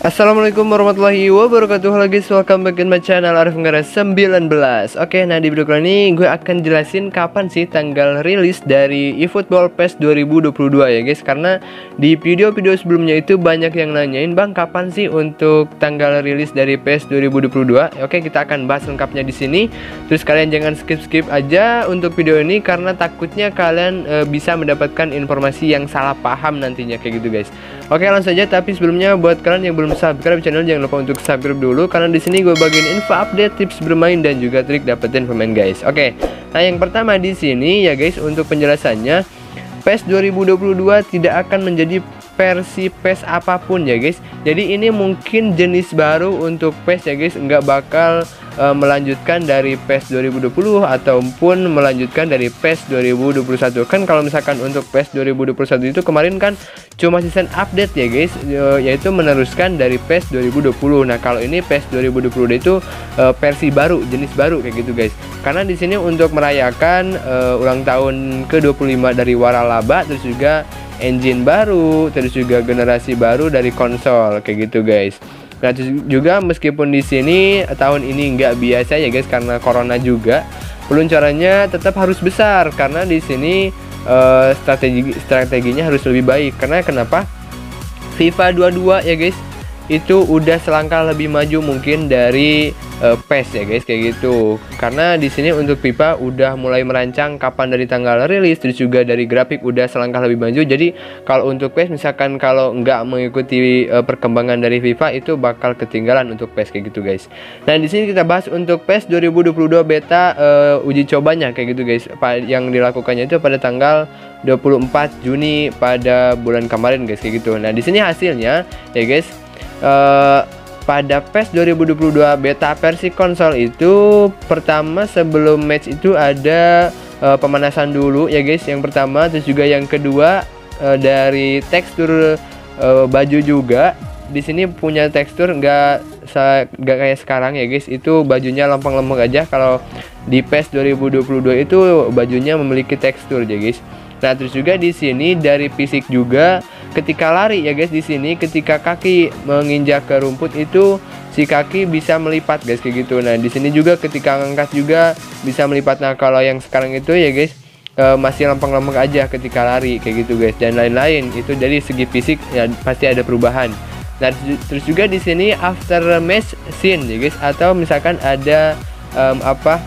Assalamualaikum warahmatullahi wabarakatuh. Lagi welcome back in my channel Arif Nggara 19 Oke nah di video kali ini gue akan jelasin kapan sih tanggal rilis dari eFootball PES 2022 ya guys. Karena di video-video sebelumnya itu banyak yang nanyain Bang kapan sih untuk tanggal rilis dari PES 2022 Oke kita akan bahas lengkapnya di sini. Terus kalian jangan skip-skip aja untuk video ini Karena takutnya kalian e, bisa mendapatkan informasi yang salah paham nantinya kayak gitu guys. Oke langsung saja tapi sebelumnya buat kalian yang belum belum subscribe channel jangan lupa untuk subscribe dulu karena di sini gue bagiin info update tips bermain dan juga trik dapetin pemain guys. Oke. Nah, yang pertama di sini ya guys untuk penjelasannya PES 2022 tidak akan menjadi versi PES apa pun ya guys jadi ini mungkin jenis baru untuk PES ya guys nggak bakal uh, melanjutkan dari PES 2020 ataupun melanjutkan dari PES 2021 kan kalau misalkan untuk PES 2021 itu kemarin kan cuma season update ya guys. Uh, yaitu meneruskan dari PES 2020 nah kalau ini PES 2022 itu uh, versi baru jenis baru kayak gitu guys. Karena di sini untuk merayakan uh, ulang tahun ke-25 dari Waralaba terus juga engine baru, terus juga generasi baru dari konsol kayak gitu guys. Nah juga meskipun di sini tahun ini nggak biasa ya guys karena corona juga, peluncurannya tetap harus besar karena di sini uh, strategi strateginya harus lebih baik. Karena kenapa? FIFA 22 ya guys itu udah selangkah lebih maju mungkin dari uh, PES ya guys kayak gitu. Karena di sini untuk FIFA udah mulai merancang kapan dari tanggal rilis terus juga dari grafik udah selangkah lebih maju. Jadi kalau untuk PES misalkan kalau nggak mengikuti uh, perkembangan dari FIFA itu bakal ketinggalan untuk PES kayak gitu guys. Nah di sini kita bahas untuk PES 2022 beta uh, uji cobanya kayak gitu guys. Yang dilakukannya itu pada tanggal 24 Juni pada bulan kemarin guys kayak gitu. Nah di sini hasilnya ya guys uh, pada PES 2022 beta versi konsol itu pertama sebelum match itu ada uh, pemanasan dulu ya guys yang pertama. Terus juga yang kedua uh, dari tekstur uh, baju juga. Di sini punya tekstur nggak nggak kayak sekarang ya guys. Itu bajunya lempeng-lempeng aja. Kalau di PES 2022 itu bajunya memiliki tekstur ya guys. Nah terus juga di sini dari fisik juga ketika lari ya guys di sini ketika kaki menginjak ke rumput itu si kaki bisa melipat guys kayak gitu. Nah di sini juga ketika ngangkat juga bisa melipat. Nah kalau yang sekarang itu ya guys e, masih lempeng-lempeng aja ketika lari kayak gitu guys. Dan lain-lain itu dari segi fisik ya pasti ada perubahan. Nah terus juga di sini after match scene ya guys atau misalkan ada um, apa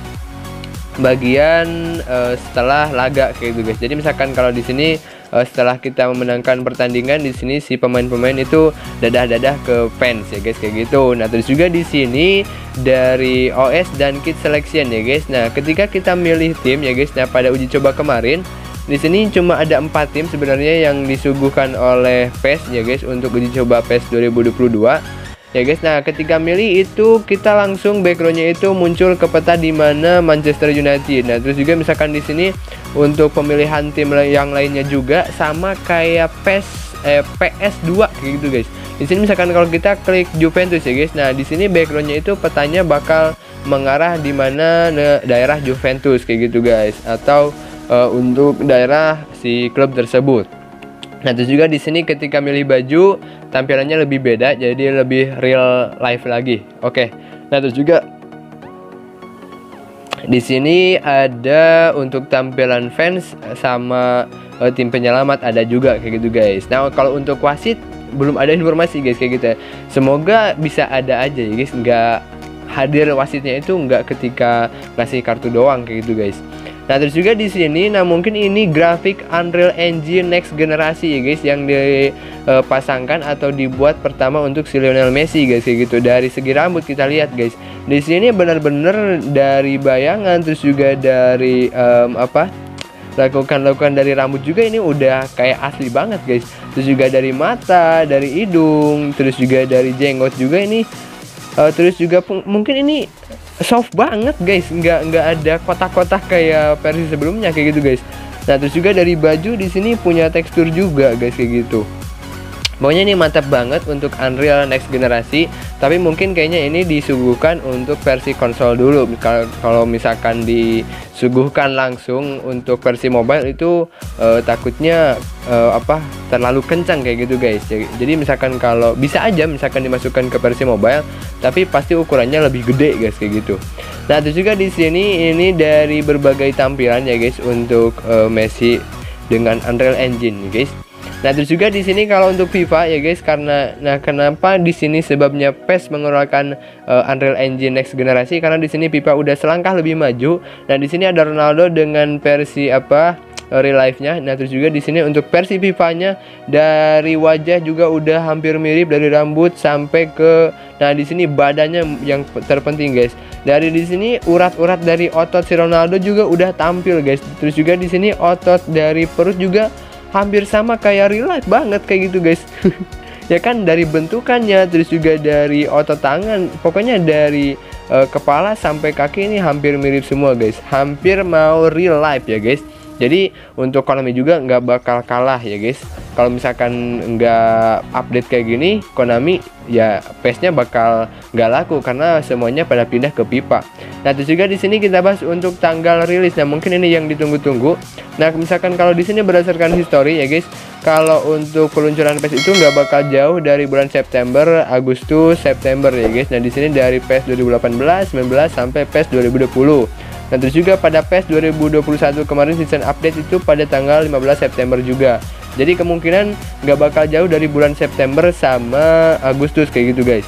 bagian uh, setelah laga kayak gitu guys. Jadi misalkan kalau di sini uh, setelah kita memenangkan pertandingan di sini si pemain-pemain itu dadah-dadah ke fans ya guys kayak gitu. Nah, terus juga di sini dari OS dan kit selection ya guys. Nah, ketika kita milih tim ya guys, nah pada uji coba kemarin di sini cuma ada empat tim sebenarnya yang disuguhkan oleh PES ya guys untuk uji coba PES 2022 ya guys nah ketika milih itu kita langsung backgroundnya itu muncul ke peta di mana Manchester United. Nah terus juga misalkan di sini untuk pemilihan tim yang lainnya juga sama kayak PES eh, PS2 kayak gitu guys. Di sini misalkan kalau kita klik Juventus ya guys. Nah di sini backgroundnya itu petanya bakal mengarah di mana daerah Juventus kayak gitu guys. Atau uh, untuk daerah si klub tersebut Nah, terus juga di sini ketika milih baju tampilannya lebih beda jadi lebih real life lagi. Oke. Nah, terus juga di sini ada untuk tampilan fans sama uh, tim penyelamat ada juga kayak gitu guys. Nah, kalau untuk wasit belum ada informasi guys kayak gitu ya. Semoga bisa ada aja ya guys, nggak hadir wasitnya itu nggak ketika ngasih kartu doang kayak gitu guys. Nah terus juga di sini, nah mungkin ini grafik Unreal Engine next generasi ya guys yang dipasangkan atau dibuat pertama untuk si Lionel Messi guys kayak gitu. Dari segi rambut kita lihat guys, di sini benar-benar dari bayangan terus juga dari um, apa lakukan-lakukan dari rambut juga ini udah kayak asli banget guys. Terus juga dari mata, dari hidung, terus juga dari jenggot juga ini. Uh, terus juga mungkin ini soft banget guys. Nggak nggak ada kotak-kotak kayak versi sebelumnya kayak gitu guys. Nah terus juga dari baju di sini punya tekstur juga guys kayak gitu. Pokoknya ini mantap banget untuk Unreal next generasi, tapi mungkin kayaknya ini disuguhkan untuk versi konsol dulu. Kalau misalkan disuguhkan langsung untuk versi mobile itu uh, takutnya uh, apa terlalu kencang kayak gitu guys. Jadi misalkan kalau bisa aja misalkan dimasukkan ke versi mobile, tapi pasti ukurannya lebih gede guys kayak gitu. Nah, terus juga di sini ini dari berbagai tampilan ya guys untuk uh, Messi dengan Unreal Engine guys. Nah, terus juga di sini kalau untuk FIFA ya guys karena nah kenapa di sini sebabnya PES mengeluarkan uh, Unreal Engine next generasi karena di sini FIFA udah selangkah lebih maju. Nah, di sini ada Ronaldo dengan versi apa? Eh, real life-nya. Nah, terus juga di sini untuk versi FIFA-nya dari wajah juga udah hampir mirip dari rambut sampai ke nah di sini badannya yang terpenting guys. Dari di sini urat-urat dari otot si Ronaldo juga udah tampil guys. Terus juga di sini otot dari perut juga hampir sama kayak real life banget kayak gitu guys. Ya kan dari bentukannya terus juga dari otot tangan pokoknya dari uh, kepala sampai kaki ini hampir mirip semua guys. Hampir mau real life ya guys jadi untuk Konami juga nggak bakal kalah ya guys kalau misalkan nggak update kayak gini Konami ya PS-nya bakal nggak laku karena semuanya pada pindah ke pipa nah terus juga di sini kita bahas untuk tanggal rilis nah mungkin ini yang ditunggu-tunggu nah misalkan kalau di sini berdasarkan history ya guys kalau untuk peluncuran PS itu nggak bakal jauh dari bulan September, Agustus, September ya guys. Nah di sini dari PS 2018, 19 sampai PS 2020. Dan terus juga pada PES 2021 kemarin season update itu pada tanggal 15 September juga. Jadi kemungkinan nggak bakal jauh dari bulan September sama Agustus kayak gitu guys.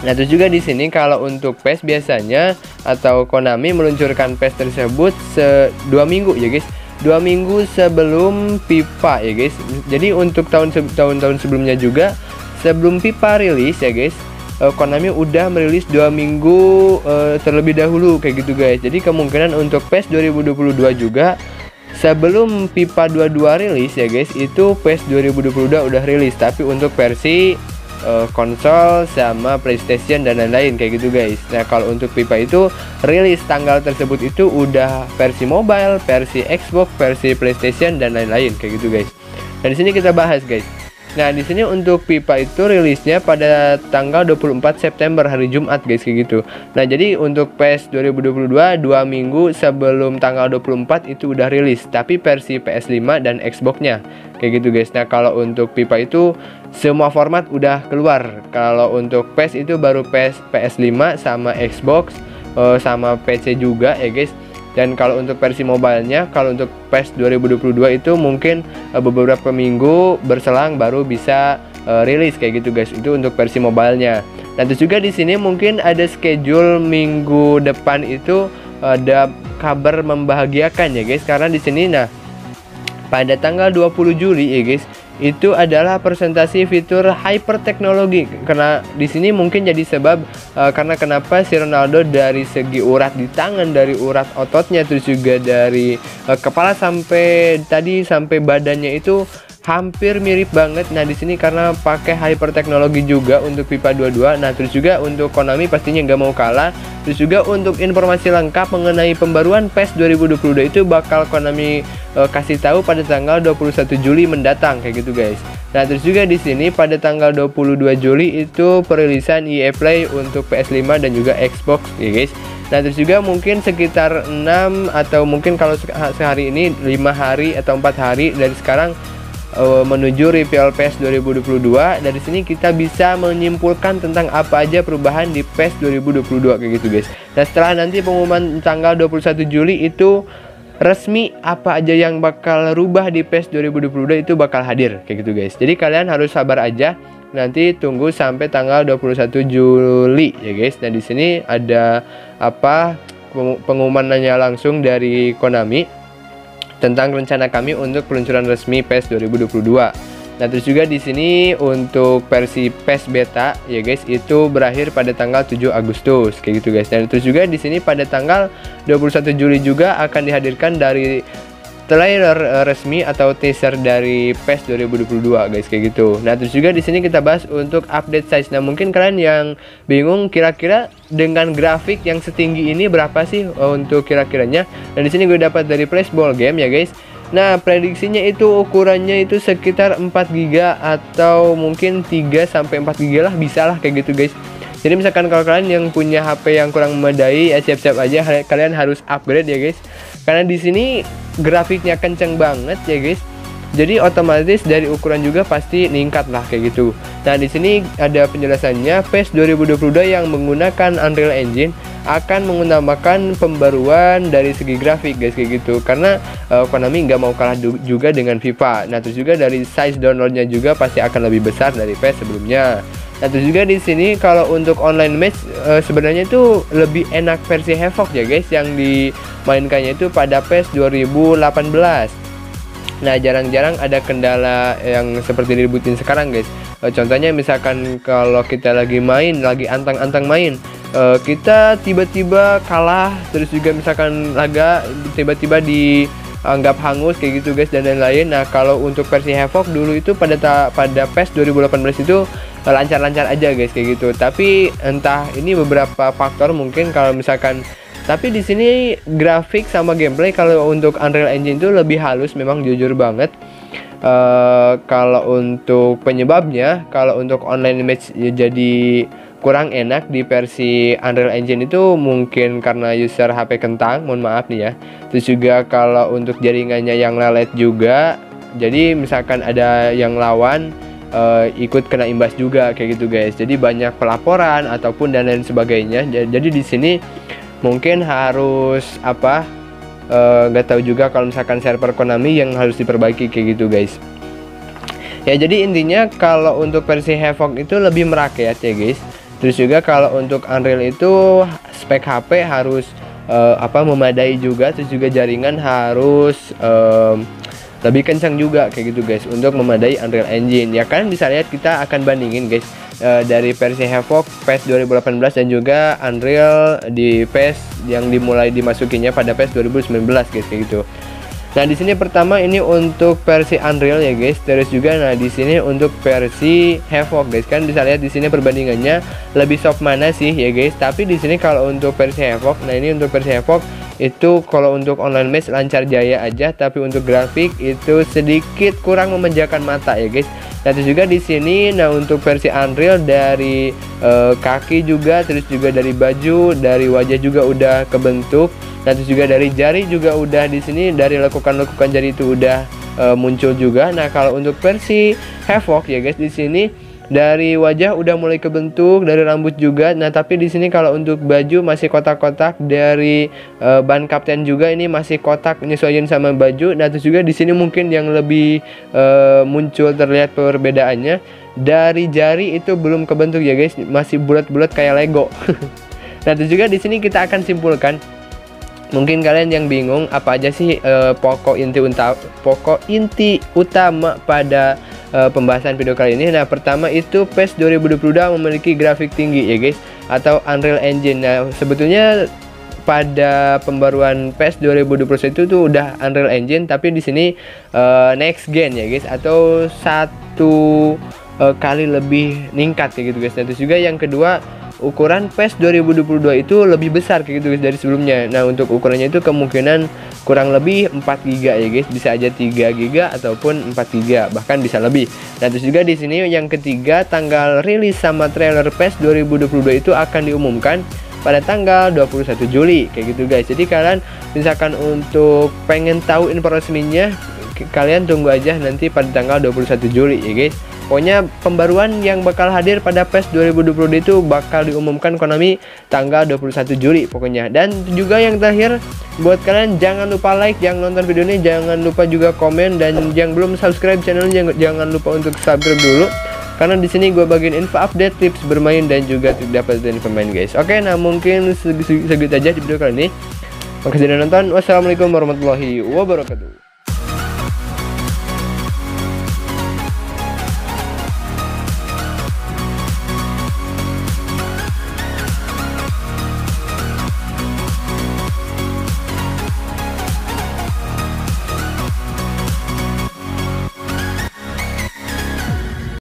Nah terus juga di sini kalau untuk PES biasanya atau Konami meluncurkan PES tersebut se dua minggu ya guys dua minggu sebelum pipa ya guys jadi untuk tahun tahun-tahun sebelumnya juga sebelum pipa rilis ya guys uh, Konami udah merilis dua minggu uh, terlebih dahulu kayak gitu guys. Jadi kemungkinan untuk PES 2022 juga sebelum FIFA 22 rilis ya guys, itu PES 2022 udah rilis tapi untuk versi uh, konsol sama PlayStation dan lain-lain kayak gitu guys. Nah, kalau untuk FIFA itu rilis tanggal tersebut itu udah versi mobile, versi Xbox, versi PlayStation dan lain-lain kayak gitu guys. Dan di sini kita bahas guys. Nah, di sini untuk pipa itu rilisnya pada tanggal 24 September hari Jumat guys kayak gitu. Nah, jadi untuk PS 2022 dua minggu sebelum tanggal 24 itu udah rilis, tapi versi PS5 dan Xbox-nya. Kayak gitu guys. Nah, kalau untuk pipa itu semua format udah keluar. Kalau untuk PS itu baru PS PS5 sama Xbox uh, sama PC juga ya guys dan kalau untuk versi mobilenya kalau untuk PES 2022 itu mungkin uh, beberapa minggu berselang baru bisa uh, rilis kayak gitu guys. Itu untuk versi mobilenya. Nah terus juga di sini mungkin ada schedule minggu depan itu ada kabar membahagiakan ya guys. Karena di sini nah pada tanggal 20 Juli ya guys itu adalah presentasi fitur hyper teknologi karena di sini mungkin jadi sebab uh, karena kenapa si Ronaldo dari segi urat di tangan dari urat ototnya terus juga dari uh, kepala sampai tadi sampai badannya itu hampir mirip banget. Nah, di sini karena pakai hyper teknologi juga untuk pipa 22. Nah, terus juga untuk Konami pastinya nggak mau kalah. Terus juga untuk informasi lengkap mengenai pembaruan PES 2022 itu bakal Konami uh, kasih tahu pada tanggal 21 Juli mendatang kayak gitu, guys. Nah, terus juga di sini pada tanggal 22 Juli itu perilisan EA Play untuk PS5 dan juga Xbox ya, guys. Nah, terus juga mungkin sekitar 6 atau mungkin kalau sehari ini 5 hari atau 4 hari dari sekarang uh, menuju reveal PES 2022 dari sini kita bisa menyimpulkan tentang apa aja perubahan di PES 2022 kayak gitu guys. Nah setelah nanti pengumuman tanggal 21 Juli itu resmi apa aja yang bakal rubah di PES 2022 itu bakal hadir kayak gitu guys. Jadi kalian harus sabar aja. Nanti tunggu sampai tanggal 21 Juli ya guys. Nah di sini ada apa pengumumannya langsung dari Konami tentang rencana kami untuk peluncuran resmi PES 2022. Nah, terus juga di sini untuk versi PES beta ya guys itu berakhir pada tanggal 7 Agustus kayak gitu guys. Dan terus juga di sini pada tanggal 21 Juli juga akan dihadirkan dari trailer uh, resmi atau teaser dari PES 2022 guys kayak gitu. Nah, terus juga di sini kita bahas untuk update size. Nah, mungkin kalian yang bingung kira-kira dengan grafik yang setinggi ini berapa sih uh, untuk kira-kiranya? Dan di sini gue dapat dari Flashball Game ya guys. Nah, prediksinya itu ukurannya itu sekitar 4 GB atau mungkin 3 sampai 4 GB lah bisa lah kayak gitu guys. Jadi misalkan kalau kalian yang punya HP yang kurang memadai ya siap-siap aja kalian harus upgrade ya guys. Karena di sini grafiknya kenceng banget ya guys. Jadi otomatis dari ukuran juga pasti meningkat lah kayak gitu. Nah, di sini ada penjelasannya PES 2022 yang menggunakan Unreal Engine akan mengutamakan pembaruan dari segi grafik guys kayak gitu karena uh, Konami nggak mau kalah juga dengan FIFA nah terus juga dari size downloadnya juga pasti akan lebih besar dari PS sebelumnya nah terus juga di sini kalau untuk online match uh, sebenarnya itu lebih enak versi Havoc ya guys yang dimainkannya itu pada PES 2018 Nah jarang-jarang ada kendala yang seperti direbutin sekarang guys. Uh, Contohnya misalkan kalau kita lagi main, lagi antang-antang main uh, Kita tiba-tiba kalah Terus juga misalkan laga tiba-tiba dianggap hangus kayak gitu guys dan lain-lain. Nah kalau untuk versi Havoc dulu itu pada pada PES 2018 itu lancar-lancar aja guys kayak gitu Tapi entah ini beberapa faktor mungkin kalau misalkan tapi di sini grafik sama gameplay kalau untuk Unreal Engine itu lebih halus memang jujur banget. Uh, kalau untuk penyebabnya, kalau untuk online match ya jadi kurang enak di versi Unreal Engine itu mungkin karena user HP kentang, mohon maaf nih ya. Terus juga kalau untuk jaringannya yang lelet juga, jadi misalkan ada yang lawan uh, ikut kena imbas juga kayak gitu guys. Jadi banyak pelaporan ataupun dan lain sebagainya. Jadi di sini mungkin harus apa eh, nggak uh, tahu juga kalau misalkan server Konami yang harus diperbaiki kayak gitu guys ya jadi intinya kalau untuk versi Havoc itu lebih merakyat ya guys terus juga kalau untuk Unreal itu spek HP harus uh, apa memadai juga terus juga jaringan harus um, lebih kencang juga kayak gitu guys untuk memadai Unreal Engine ya kan bisa lihat kita akan bandingin guys uh, dari versi Havoc PES 2018 dan juga Unreal di PES yang dimulai dimasukinya pada PES 2019 guys kayak gitu. Nah, di sini pertama ini untuk versi Unreal ya guys. Terus juga nah di sini untuk versi Havoc guys. Kan bisa lihat di sini perbandingannya lebih soft mana sih ya guys. Tapi di sini kalau untuk versi Havoc, nah ini untuk versi Havoc itu kalau untuk online match lancar jaya aja tapi untuk grafik itu sedikit kurang memanjakan mata ya guys Nah, terus juga di sini nah untuk versi Unreal dari uh, kaki juga terus juga dari baju, dari wajah juga udah kebentuk. Terus juga dari jari juga udah di sini dari lekukan-lekukan jari itu udah uh, muncul juga. Nah, kalau untuk versi Havoc ya guys di sini dari wajah udah mulai kebentuk dari rambut juga. Nah tapi di sini kalau untuk baju masih kotak-kotak. Dari uh, ban kapten juga ini masih kotak menyesuaikan sama baju. Nah terus juga di sini mungkin yang lebih uh, muncul terlihat perbedaannya. Dari jari itu belum kebentuk ya guys. Masih bulat-bulat kayak Lego. Nah terus juga di sini kita akan simpulkan. Mungkin kalian yang bingung apa aja sih uh, pokok inti pokok inti utama pada uh, pembahasan video kali ini. Nah, pertama itu PES 2022 memiliki grafik tinggi ya guys atau Unreal Engine. Nah, sebetulnya pada pembaruan PES 2021 itu tuh udah Unreal Engine tapi di sini uh, next gen ya guys atau satu uh, kali lebih ningkat kayak gitu guys. Nah, terus juga yang kedua ukuran PES 2022 itu lebih besar kayak gitu guys dari sebelumnya. Nah, untuk ukurannya itu kemungkinan kurang lebih 4 GB ya guys. Bisa aja 3 GB ataupun 4 GB, bahkan bisa lebih. Nah, terus juga di sini yang ketiga tanggal rilis sama trailer PES 2022 itu akan diumumkan pada tanggal 21 Juli kayak gitu guys. Jadi kalian misalkan untuk pengen tahu info resminya kalian tunggu aja nanti pada tanggal 21 Juli ya guys. Pokoknya pembaruan yang bakal hadir pada PES 2022 itu bakal diumumkan Konami tanggal 21 Juli pokoknya. Dan juga yang terakhir buat kalian jangan lupa like, jangan nonton video ini, jangan lupa juga komen dan yang belum subscribe channel jangan, jangan lupa untuk subscribe dulu. Karena di sini gue bagiin info update tips bermain dan juga tips dapetin pemain guys. Oke, nah mungkin segitu aja di video kali ini. Makasih sudah nonton. Wassalamualaikum warahmatullahi wabarakatuh.